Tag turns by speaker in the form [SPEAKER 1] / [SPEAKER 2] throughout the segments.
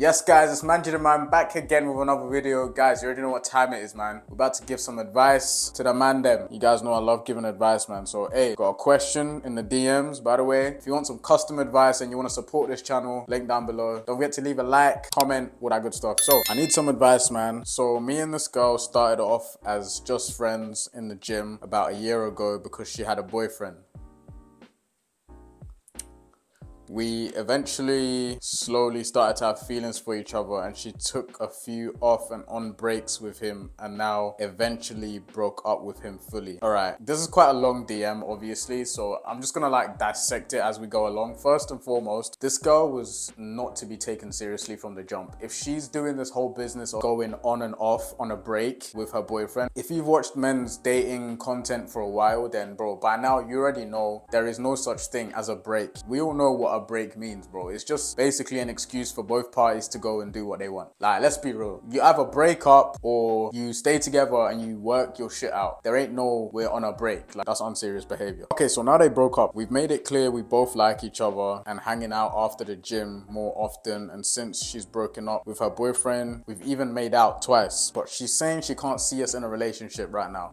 [SPEAKER 1] Yes, guys, it's Manji the Man back again with another video. Guys, you already know what time it is, man. We're about to give some advice to the man them. You guys know I love giving advice, man. So, hey, got a question in the DMs, by the way. If you want some custom advice and you want to support this channel, link down below. Don't forget to leave a like, comment, all that good stuff. So, I need some advice, man. So, me and this girl started off as just friends in the gym about a year ago because she had a boyfriend we eventually slowly started to have feelings for each other and she took a few off and on breaks with him and now eventually broke up with him fully. All right, this is quite a long DM obviously, so I'm just gonna like dissect it as we go along. First and foremost, this girl was not to be taken seriously from the jump. If she's doing this whole business of going on and off on a break with her boyfriend, if you've watched men's dating content for a while, then bro, by now you already know there is no such thing as a break. We all know what a break means, bro. It's just basically an excuse for both parties to go and do what they want. Like, let's be real. You either break up or you stay together and you work your shit out. There ain't no we're on a break. Like, that's unserious behavior. Okay, so now they broke up. We've made it clear we both like each other and hanging out after the gym more often. And since she's broken up with her boyfriend, we've even made out twice. But she's saying she can't see us in a relationship right now.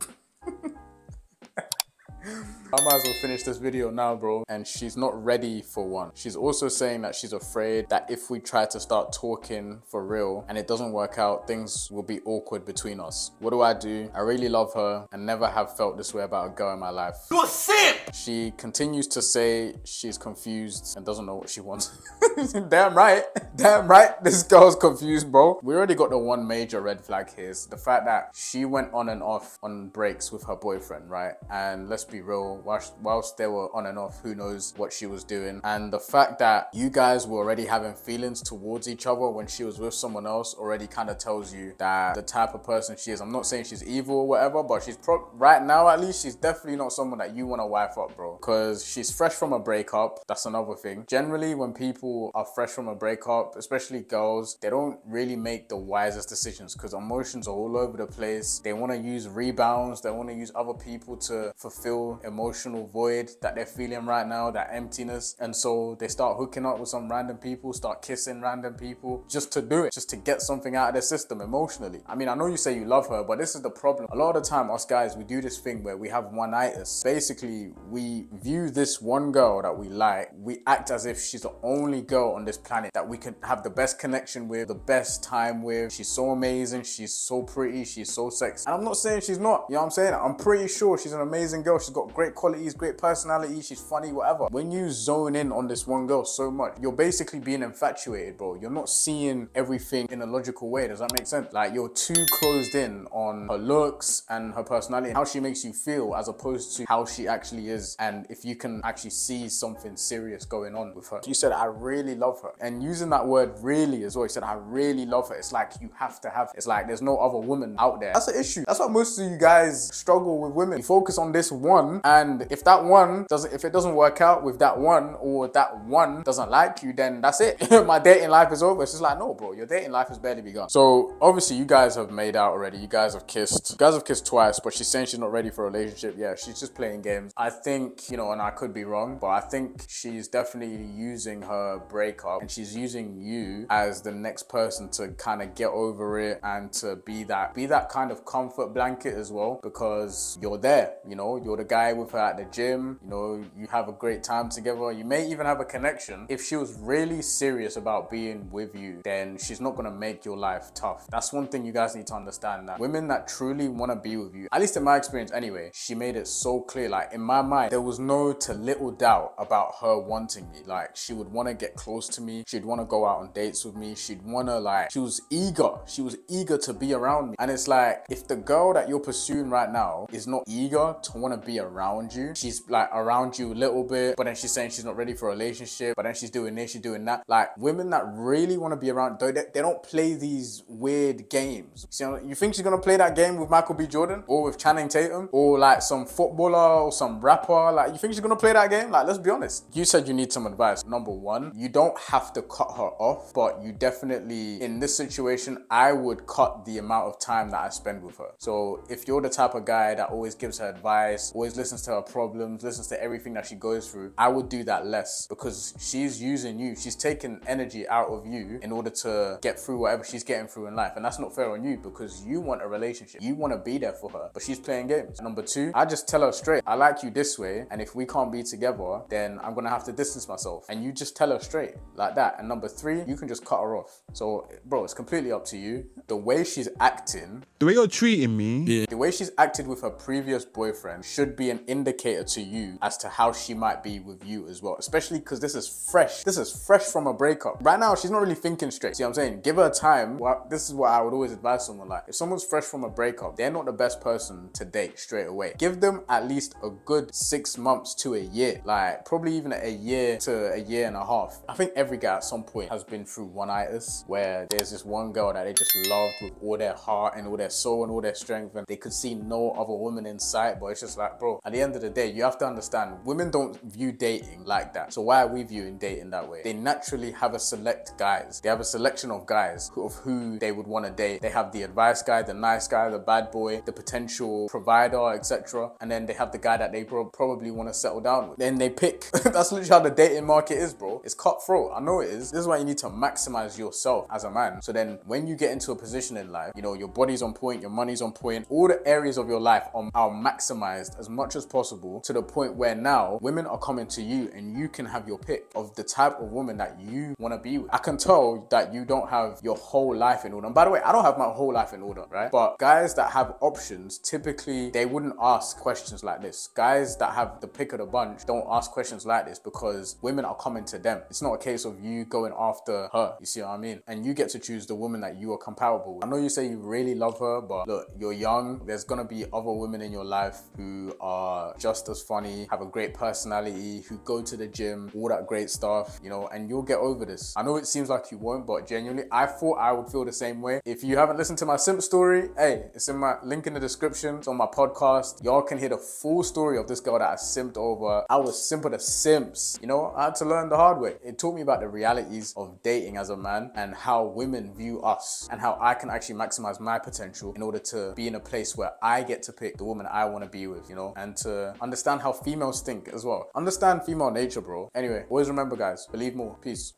[SPEAKER 1] I might as well finish this video now, bro. And she's not ready for one. She's also saying that she's afraid that if we try to start talking for real and it doesn't work out, things will be awkward between us. What do I do? I really love her and never have felt this way about a girl in my life.
[SPEAKER 2] You a simp!
[SPEAKER 1] She continues to say she's confused and doesn't know what she wants. Damn right. Damn right. This girl's confused, bro. We already got the one major red flag here. Is the fact that she went on and off on breaks with her boyfriend, right? And let's be real, whilst, whilst they were on and off, who knows what she was doing. And the fact that you guys were already having feelings towards each other when she was with someone else already kind of tells you that the type of person she is. I'm not saying she's evil or whatever, but she's pro right now at least, she's definitely not someone that you want to wife up, bro. Because she's fresh from a breakup. That's another thing. Generally, when people are fresh from a breakup, especially girls, they don't really make the wisest decisions because emotions are all over the place. They want to use rebounds. They want to use other people to fulfill emotional void that they're feeling right now, that emptiness. And so they start hooking up with some random people, start kissing random people just to do it, just to get something out of their system emotionally. I mean, I know you say you love her, but this is the problem. A lot of the time, us guys, we do this thing where we have one-itis. Basically, we view this one girl that we like, we act as if she's the only girl on this planet that we can have the best connection with, the best time with. She's so amazing, she's so pretty, she's so sexy. And I'm not saying she's not, you know what I'm saying? I'm pretty sure she's an amazing girl. She's got great qualities, great personality, she's funny, whatever. When you zone in on this one girl so much, you're basically being infatuated, bro. You're not seeing everything in a logical way. Does that make sense? Like you're too closed in on her looks and her personality and how she makes you feel as opposed to how she actually is. And if you can actually see something serious going on with her. You said, I really love her. And using that word really as well, you said, I really love her. It's like you have to have, it's like there's no other woman out there. That's an issue. That's what most of you guys struggle with women. You focus on this one and and if that one doesn't, if it doesn't work out with that one or that one doesn't like you, then that's it. My dating life is over. It's just like, no, bro, your dating life has barely begun. So obviously you guys have made out already. You guys have kissed. You guys have kissed twice, but she's saying she's not ready for a relationship. Yeah, she's just playing games. I think, you know, and I could be wrong, but I think she's definitely using her breakup and she's using you as the next person to kind of get over it and to be that, be that kind of comfort blanket as well, because you're there, you know, you're the guy with her at the gym, you know, you have a great time together. You may even have a connection. If she was really serious about being with you, then she's not gonna make your life tough. That's one thing you guys need to understand that women that truly wanna be with you, at least in my experience anyway, she made it so clear. Like in my mind, there was no to little doubt about her wanting me. Like she would wanna get close to me. She'd wanna go out on dates with me. She'd wanna like, she was eager. She was eager to be around me. And it's like, if the girl that you're pursuing right now is not eager to wanna be around you. She's like around you a little bit, but then she's saying she's not ready for a relationship, but then she's doing this, she's doing that. Like women that really want to be around, they, they don't play these weird games. You, you think she's gonna play that game with Michael B. Jordan or with Channing Tatum or like some footballer or some rapper? Like you think she's gonna play that game? Like let's be honest. You said you need some advice. Number one, you don't have to cut her off, but you definitely, in this situation, I would cut the amount of time that I spend with her. So if you're the type of guy that always gives her advice, always always listens to her problems, listens to everything that she goes through, I would do that less because she's using you. She's taking energy out of you in order to get through whatever she's getting through in life. And that's not fair on you because you want a relationship. You want to be there for her, but she's playing games. Number two, I just tell her straight, I like you this way. And if we can't be together, then I'm going to have to distance myself. And you just tell her straight like that. And number three, you can just cut her off. So, bro, it's completely up to you. The way she's acting,
[SPEAKER 2] The way you're treating me,
[SPEAKER 1] the way she's acted with her previous boyfriend should be an indicator to you as to how she might be with you as well. Especially because this is fresh. This is fresh from a breakup. Right now, she's not really thinking straight. See what I'm saying? Give her time. Well, this is what I would always advise someone like. If someone's fresh from a breakup, they're not the best person to date straight away. Give them at least a good six months to a year. Like probably even a year to a year and a half. I think every guy at some point has been through one itis where there's this one girl that they just loved with all their heart and all their soul and all their strength and they could see no other woman in sight. But it's just like, bro, at the end of the day, you have to understand women don't view dating like that. So why are we viewing dating that way? They naturally have a select guys. They have a selection of guys who, of who they would want to date. They have the advice guy, the nice guy, the bad boy, the potential provider, etc. And then they have the guy that they pro- probably want to settle down with. Then they pick. That's literally how the dating market is, bro. It's cutthroat. I know it is. This is why you need to maximize yourself as a man. So then when you get into a position in life, you know, your body's on point, your money's on point, all the areas of your life are, are maximized as much as possible to the point where now women are coming to you and you can have your pick of the type of woman that you want to be with. I can tell that you don't have your whole life in order. And by the way, I don't have my whole life in order, right? But guys that have options, typically they wouldn't ask questions like this. Guys that have the pick of the bunch don't ask questions like this because women are coming to them. It's not a case of you going after her. You see what I mean? And you get to choose the woman that you are compatible with. I know you say you really love her, but look, you're young. There's gonna be other women in your life who are just as funny, have a great personality, who go to the gym, all that great stuff, you know, and you'll get over this. I know it seems like you won't, but genuinely, I thought I would feel the same way. If you haven't listened to my simp story, hey, it's in my link in the description. It's on my podcast. Y'all can hear the full story of this girl that I simped over. I was simple to simps. You know, I had to learn the hard way. It taught me about the realities of dating as a man and how women view us and how I can actually maximize my potential in order to be in a place where I get to pick the woman I want to be with, you know, and to understand how females think as well. Understand female nature, bro. Anyway, always remember, guys, believe more. Peace.